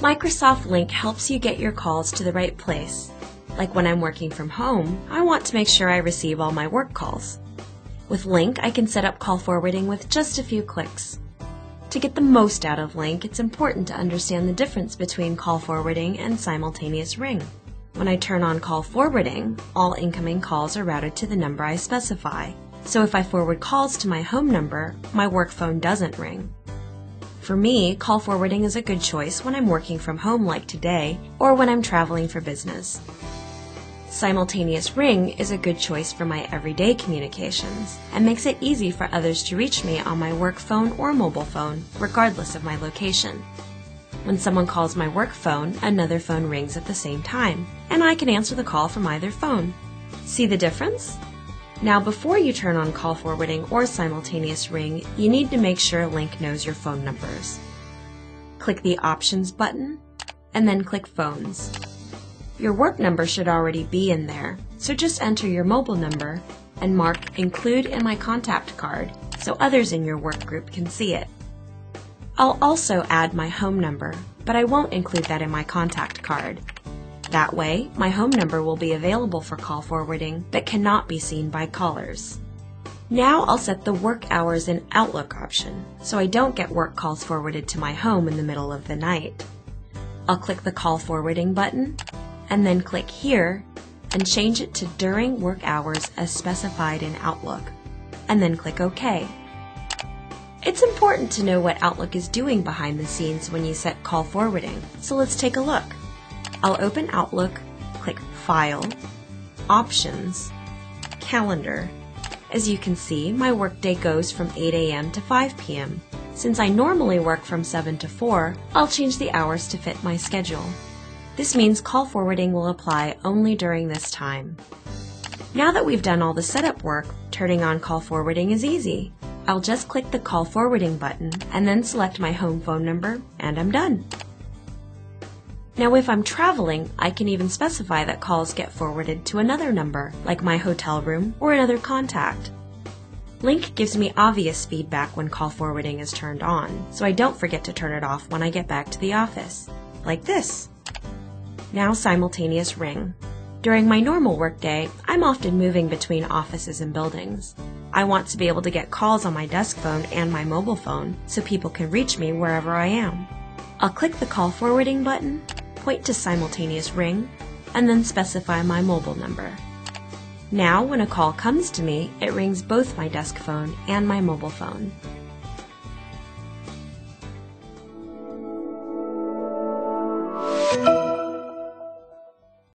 Microsoft Lync helps you get your calls to the right place. Like when I'm working from home, I want to make sure I receive all my work calls. With Lync, I can set up call forwarding with just a few clicks. To get the most out of Lync, it's important to understand the difference between call forwarding and simultaneous ring. When I turn on call forwarding, all incoming calls are routed to the number I specify. So if I forward calls to my home number, my work phone doesn't ring. For me, call forwarding is a good choice when I'm working from home like today or when I'm traveling for business. Simultaneous ring is a good choice for my everyday communications and makes it easy for others to reach me on my work phone or mobile phone, regardless of my location. When someone calls my work phone, another phone rings at the same time, and I can answer the call from either phone. See the difference? Now, before you turn on call forwarding or simultaneous ring, you need to make sure Lync knows your phone numbers. Click the Options button, and then click Phones. Your work number should already be in there, so just enter your mobile number and mark Include in my contact card so others in your work group can see it. I'll also add my home number, but I won't include that in my contact card. That way, my home number will be available for call forwarding but cannot be seen by callers. Now I'll set the work hours in Outlook option, so I don't get work calls forwarded to my home in the middle of the night. I'll click the call forwarding button and then click here and change it to during work hours as specified in Outlook, and then click OK. It's important to know what Outlook is doing behind the scenes when you set call forwarding, so let's take a look. I'll open Outlook, click File, Options, Calendar. As you can see, my workday goes from 8 a.m. to 5 p.m. Since I normally work from 7 to 4, I'll change the hours to fit my schedule. This means call forwarding will apply only during this time. Now that we've done all the setup work, turning on call forwarding is easy. I'll just click the call forwarding button and then select my home phone number and I'm done. Now if I'm traveling, I can even specify that calls get forwarded to another number, like my hotel room or another contact. Lync gives me obvious feedback when call forwarding is turned on, so I don't forget to turn it off when I get back to the office. Like this now simultaneous ring. During my normal workday, I'm often moving between offices and buildings. I want to be able to get calls on my desk phone and my mobile phone so people can reach me wherever I am. I'll click the call forwarding button, point to simultaneous ring, and then specify my mobile number. Now, when a call comes to me, it rings both my desk phone and my mobile phone.